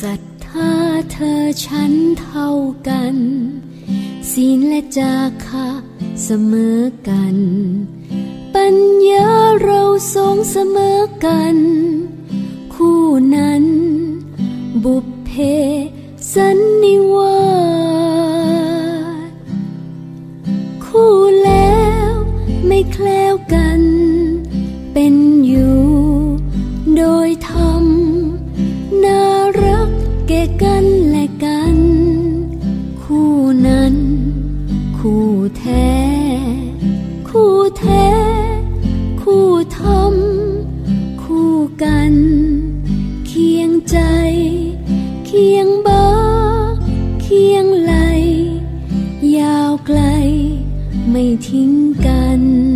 ศรัทธาเธอฉันเท่ากัน ศีลและจาคะเสมอกัน ปัญญาเราสองเสมอกัน คู่นั้น บุพเพสันนิวาสคู่แล้วไม่แคล้วกัน เป็นอยู่ กแก่กันและกัน คู่นั้น คู่แท้ คู่แท้ คู่ธรรมคู่กัน เคียงใจ เคียงบ้าเคียงไหล ยาวไกล ไม่ทิ้งกัน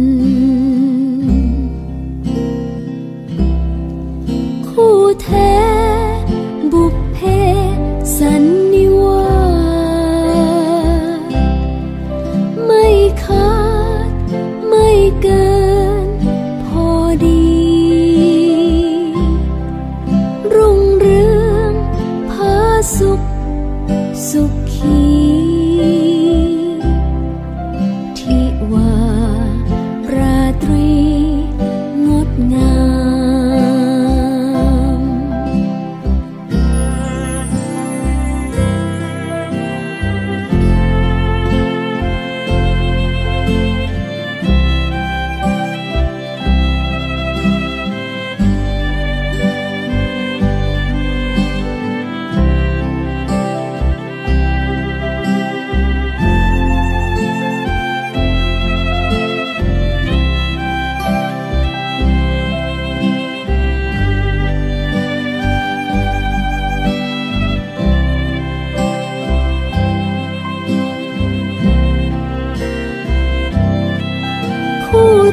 สุ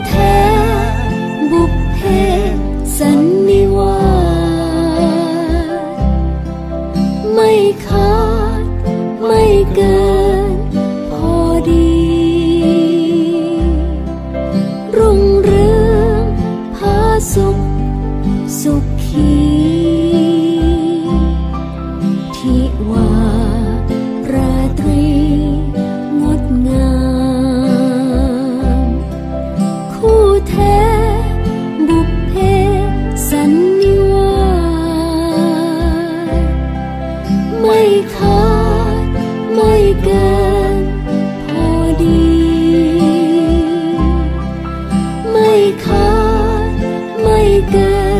แท้บุพเพสันนิวาสไม่ขาดไม่เกิน พอดี ไม่ขาดไม่เกิน